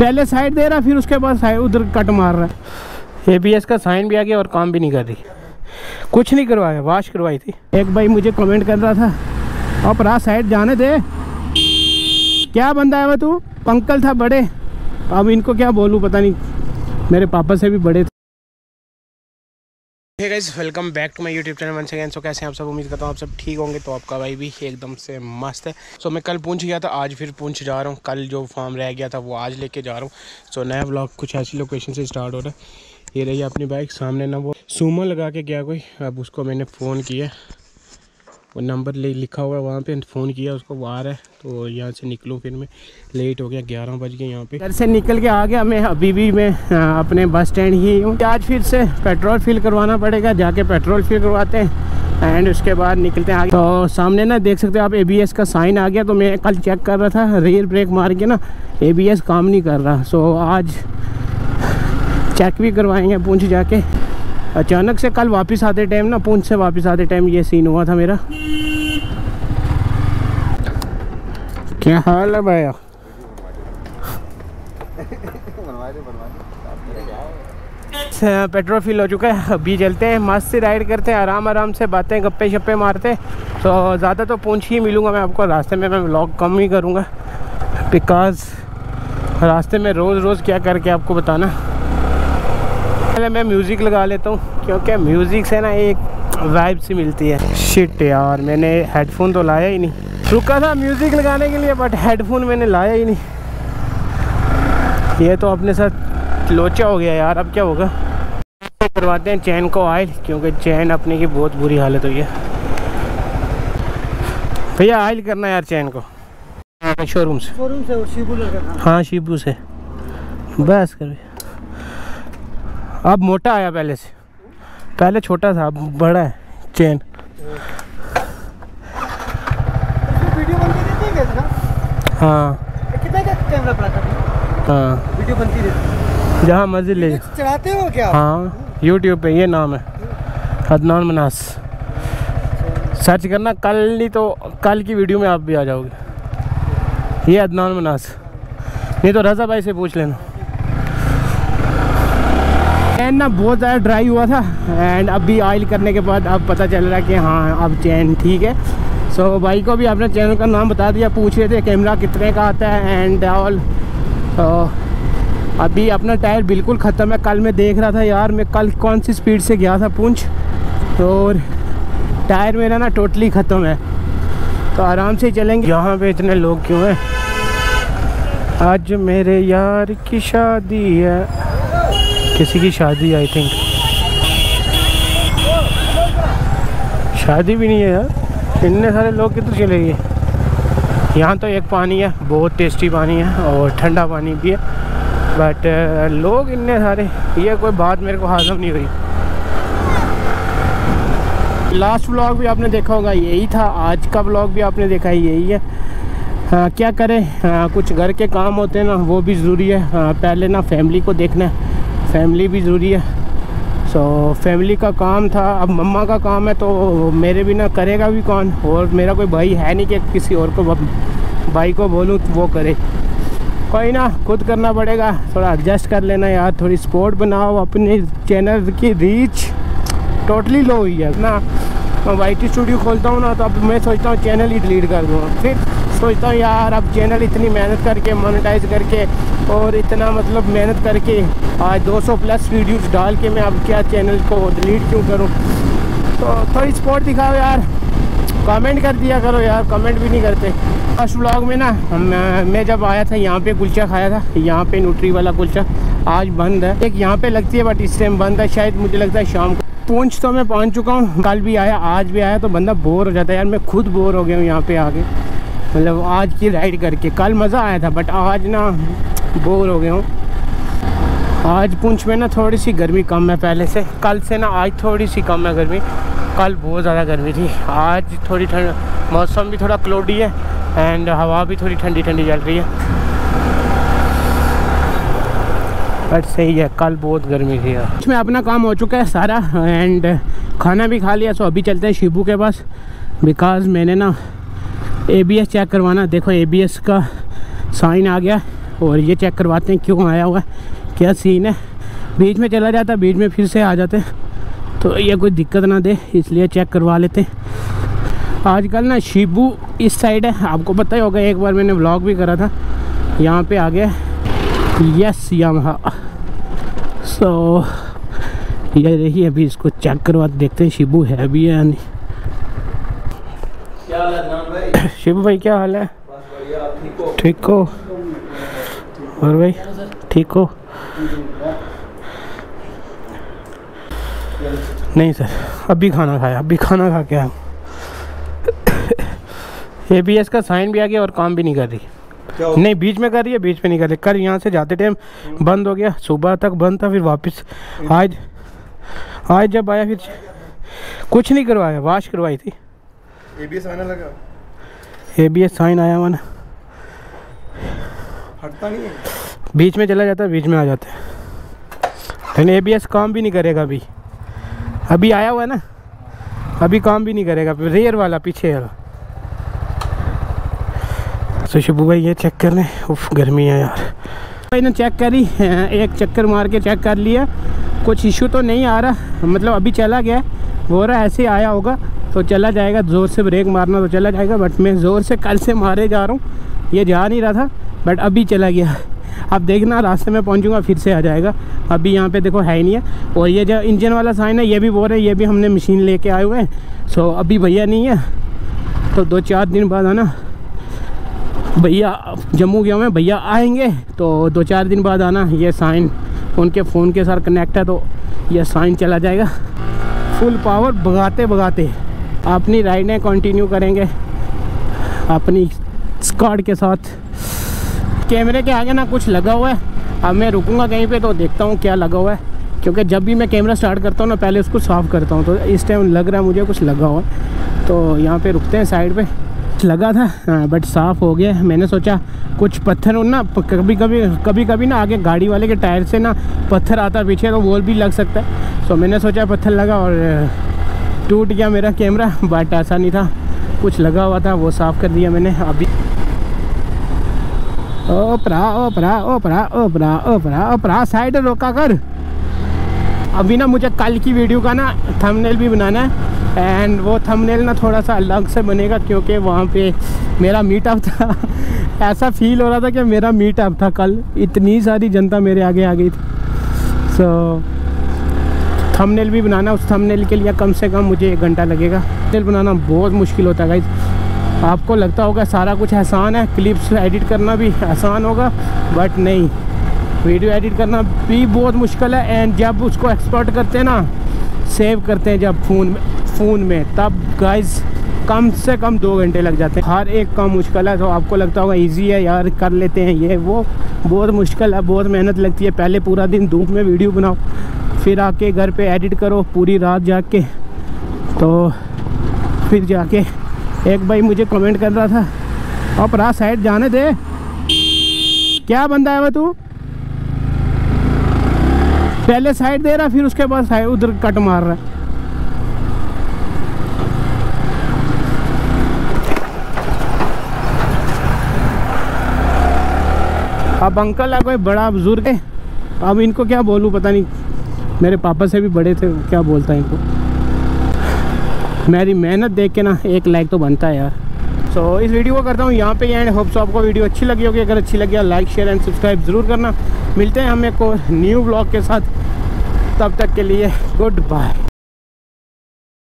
पहले साइड दे रहा फिर उसके बाद साइड उधर कट मार रहा। है ए का साइन भी आ गया और काम भी नहीं कर रही। कुछ नहीं करवाया वाश करवाई थी। एक भाई मुझे कमेंट कर रहा था अब रात साइड जाने दे। क्या बंदा है वह तू? पंकल था बड़े। अब इनको क्या बोलूँ पता नहीं। मेरे पापा से भी बड़े guys welcome back to my YouTube channel one second so कैसे हैं आप सब? उम्मीद करता हूँ आप सब ठीक होंगे। तो आपका भाई भी एकदम से मस्त है। सो so, मैं कल पूछ गया था आज फिर पूछ जा रहा हूँ। कल जो फार्म रह गया था वो आज लेके जा रहा हूँ। सो so, नया ब्लॉग कुछ ऐसी लोकेशन से स्टार्ट हो रहा है। ये रही अपनी बाइक सामने ना वो सूमो लगा के गया कोई। अब उसको मैंने फ़ोन किया। वो नंबर ले, लिखा हुआ है वहाँ पे, फ़ोन किया, उसको वो आ रहा है तो यहाँ से निकलूँ फिर मैं। लेट हो गया, ग्यारह बज गए यहाँ पे। घर से निकल के आ गया मैं, अभी भी मैं अपने बस स्टैंड ही हूँ। आज फिर से पेट्रोल फिल करवाना पड़ेगा, जाके पेट्रोल फिल करवाते हैं एंड उसके बाद निकलते हैं आगे। तो सामने ना, देख सकते हो आप एबीएस का साइन आ गया तो मैं कल चेक कर रहा था रेल ब्रेक मार के ना एबीएस काम नहीं कर रहा। सो आज चेक भी करवाएँगे, पूछ जाके। अचानक से कल वापस आते टाइम ना, पूंछ से वापस आते टाइम ये सीन हुआ था मेरा। क्या हाल है भैया? पेट्रोल फिल हो चुका है, अभी चलते हैं, मस्त से राइड करते हैं, आराम आराम से बातें, गप्पे शप्पे मारते तो ज़्यादा तो पूंछ ही मिलूँगा मैं आपको, रास्ते में मैं ब्लॉग कम ही करूँगा। बिकॉज़ रास्ते में रोज़ रोज़ क्या करके आपको बताना। पहले मैं म्यूज़िक लगा लेता हूँ क्योंकि म्यूज़िक से ना एक वाइब सी मिलती है। शिट यार मैंने हेडफोन तो लाया ही नहीं। रुका था म्यूज़िक लगाने के लिए बट हेडफोन मैंने लाया ही नहीं। ये तो अपने साथ लोचा हो गया यार अब क्या होगा? करवाते हैं चैन को आयल क्योंकि चैन अपने की बहुत बुरी हालत हुई है। भैया आयल करना यार चैन को। शोरूम से शोरूम से शिबू हाँ शिबू से। बस कर। अब मोटा आया पहले से। पहले छोटा था अब बड़ा है चेन हाँ हाँ। वीडियो बनती रहती जहाँ मर्ज़ी ले। चढ़ाते हो क्या हाँ। यूट्यूब पे ये नाम है। अदनान मनास। सर्च करना कल नहीं तो कल की वीडियो में आप भी आ जाओगे। ये अदनान मनास। नहीं तो रज़ा भाई से पूछ लेना। चैन ना बहुत ज़्यादा ड्राई हुआ था एंड अभी ऑयल करने के बाद अब पता चल रहा है कि हाँ अब चैन ठीक है। सो so, भाई को भी आपने चैनल का नाम बता दिया पूछ रहे थे कैमरा कितने का आता है एंड ऑल तो अभी अपना टायर बिल्कुल ख़त्म है। कल मैं देख रहा था यार मैं कल कौन सी स्पीड से गया था पूछ? तो टायर मेरा ना टोटली ख़त्म है। तो आराम से चलेंगे। यहाँ पे इतने लोग क्यों हैं? आज मेरे यार की शादी है। किसी की शादी आई थिंक शादी भी नहीं है यार। इतने सारे लोग किधर चले गए? यहाँ तो एक पानी है बहुत टेस्टी पानी है और ठंडा पानी भी है। बट लोग इतने सारे ये कोई बात मेरे को हाजम नहीं हुई। लास्ट व्लॉग भी आपने देखा होगा यही था। आज का व्लॉग भी आपने देखा यही है। हाँ क्या करें? हाँ, कुछ घर के काम होते हैं ना वो भी ज़रूरी है। हाँ, पहले ना फैमिली को देखना है। फैमिली भी ज़रूरी है। सो so, फैमिली का काम था। अब मम्मा का काम है तो मेरे बिना करेगा भी कौन? और मेरा कोई भाई है नहीं कि किसी और को भाई को बोलूँ तो वो करे। कोई ना खुद करना पड़ेगा। थोड़ा एडजस्ट कर लेना यार। थोड़ी सपोर्ट बनाओ। अपने चैनल की रीच टोटली लो हुई है। ना मैं वाई टी स्टूडियो खोलता हूँ ना तो अब मैं सोचता हूँ चैनल ही डिलीट कर दूँगा। फिर सोचता हूँ, यार, अब चैनल इतनी मेहनत करके मोनेटाइज करके और इतना मतलब मेहनत करके आज 200 प्लस वीडियोस डाल के मैं अब क्या चैनल को डिलीट क्यों करूँ? तो थोड़ी सपोर्ट दिखाओ यार। कमेंट कर दिया करो यार कमेंट भी नहीं करते। फ़र्स्ट व्लॉग में ना मैं जब आया था, यहाँ पे कुलचा खाया था, यहाँ पे न्यूट्री वाला कुलचा आज बंद है। एक यहाँ पे लगती है बट इस टाइम बंद है, शायद मुझे लगता है शाम को। पूछ तो मैं पहुँच चुका हूँ, कल भी आया, आज भी आया तो बंदा बोर हो जाता है यार, मैं खुद बोर हो गया हूँ यहाँ पे आके। मतलब आज की राइड करके। कल मज़ा आया था बट आज ना बोर हो गया हूँ। आज पुंछ में ना थोड़ी सी गर्मी कम है पहले से। कल से ना आज थोड़ी सी कम है गर्मी। कल बहुत ज़्यादा गर्मी थी। आज थोड़ी ठंड, मौसम भी थोड़ा क्लोडी है एंड हवा भी थोड़ी ठंडी ठंडी चल रही है। बट सही है, कल बहुत गर्मी थी यार। इसमें अपना काम हो चुका है सारा एंड खाना भी खा लिया, सो अभी चलते हैं शिबू के पास। बिकॉज़ मैंने ना एबीएस चेक करवाना। देखो एबीएस का साइन आ गया और ये चेक करवाते हैं, क्यों आया हुआ है, क्या सीन है। बीच में चला जाता, बीच में फिर से आ जाते। तो ये कोई दिक्कत ना दे, इसलिए चेक करवा लेते। आजकल ना शिबू इस साइड है। आपको पता ही होगा, एक बार मैंने व्लॉग भी करा था। यहाँ पे आ गया। यस यमहा सो ये रही अभी इसको चेक करवा, देखते हैं शिबू है भी या नहीं क्या हाल है अदनान भाई? शिबू भाई क्या हाल है? ठीक हो? और भाई ठीक हो? नहीं सर अभी खाना खाया अभी खाना खा के आया ए बी एस का साइन भी आ गया और काम भी नहीं कर रही। नहीं बीच में कर रही है बीच में नहीं कर रही। कल यहाँ से जाते टाइम बंद हो गया सुबह तक बंद था फिर वापस आज आज जब आया फिर कुछ नहीं करवाया वाश करवाई थी। एबीएस आने लगा। ए बी एस साइन आया मैंने हटता नहीं है। बीच में चला जाता है बीच में आ जाता। है लेकिन ए बी एस काम भी नहीं करेगा अभी। अभी आया हुआ है ना। अभी काम भी नहीं करेगा। रेयर वाला पीछे वाला। तो शुभू भाई ये चेक कर लें। उफ गर्मी है यार। भाई ने चेक करी एक चक्कर मार के चेक कर लिया। कुछ इशू तो नहीं आ रहा। मतलब अभी चला गया। वो रहा ऐसे आया होगा। तो चला जाएगा, ज़ोर से ब्रेक मारना तो चला जाएगा बट मैं ज़ोर से कल से मारे जा रहा हूँ। ये जा नहीं रहा था बट अभी चला गया। अब देखना, रास्ते में पहुंचूँगा, फिर से आ जाएगा। अभी यहाँ पे देखो है ही नहीं है। और ये जो इंजन वाला साइन है, ये भी बोल रहे हैं, ये भी हमने मशीन लेके आए हुए हैं। सो अभी भैया नहीं है। तो दो चार दिन बाद आना भैया जम्मू गया मैं, भैया आएँगे। तो दो चार दिन बाद आना ये साइन उनके फ़ोन के साथ कनेक्ट है तो ये साइन चला जाएगा। फुल पावर भगाते भगाते अपनी राइडें कंटिन्यू करेंगे। अपनी स्कॉड के साथ। कैमरे के आगे ना कुछ लगा हुआ है। अब मैं रुकूँगा कहीं पे तो देखता हूँ क्या लगा हुआ है। क्योंकि जब भी मैं कैमरा स्टार्ट करता हूँ ना पहले उसको साफ़ करता हूँ। तो इस टाइम लग रहा है मुझे कुछ लगा हुआ है। तो यहाँ पे रुकते हैं साइड पे। लगा था हाँ, बट साफ़ हो गया मैंने सोचा कुछ पत्थर हो ना कभी कभी कभी कभी ना आगे गाड़ी वाले के टायर से ना पत्थर आता पीछे तो वो भी लग सकता है। तो मैंने सोचा पत्थर लगा और टूट गया मेरा कैमरा बट ऐसा नहीं था। कुछ लगा हुआ था, वो साफ़ कर दिया मैंने। अभी ओपरा ओपरा ओपरा ओपरा ओपरा ओपरा साइड रोका कर। अभी ना मुझे कल की वीडियो का ना थंबनेल भी बनाना है। एंड वो थंबनेल ना थोड़ा सा अलग से बनेगा, क्योंकि वहाँ पे मेरा मीटअप था। ऐसा फील हो रहा था कि मेरा मीटअप था कल। इतनी सारी जनता मेरे आगे आ गई थी। सो थंबनेल भी बनाना, उस थंबनेल के लिए कम से कम मुझे एक घंटा लगेगा। थंबनेल बनाना बहुत मुश्किल होता है गाइज़ आपको लगता होगा सारा कुछ आसान है क्लिप्स एडिट करना भी आसान होगा बट नहीं। वीडियो एडिट करना भी बहुत मुश्किल है एंड जब उसको एक्सपोर्ट करते हैं ना सेव करते हैं जब फ़ोन में फ़ोन में, तब गाइज़ कम से कम दो घंटे लग जाते हैं। हर एक काम मुश्किल है तो आपको लगता होगा इजी है, यार, कर लेते हैं ये, वो, बहुत मुश्किल है, बहुत मेहनत लगती है, पहले पूरा दिन धूप में वीडियो बनाओ। फिर आके घर पे एडिट करो पूरी रात जाग के तो फिर जाके एक भाई मुझे कमेंट कर रहा था, अब रात साइड जाने दे। क्या बंदा है वह तू? पहले साइड दे रहा, फिर उसके बाद साइड उधर कट मार रहा। अब अंकल है कोई बड़ा बुज़ुर्ग है, अब इनको क्या बोलूँ पता नहीं। मेरे पापा से भी बड़े थे क्या बोलता है इनको? मेरी मेहनत देख के ना एक लाइक तो बनता है यार। सो so, इस वीडियो को करता हूँ यहाँ पे एंड होप्स आपको वीडियो अच्छी लगी होगी। अगर अच्छी लगी लाइक शेयर एंड सब्सक्राइब ज़रूर करना। मिलते हैं हम एक न्यू ब्लॉग के साथ। तब तक के लिए गुड बाय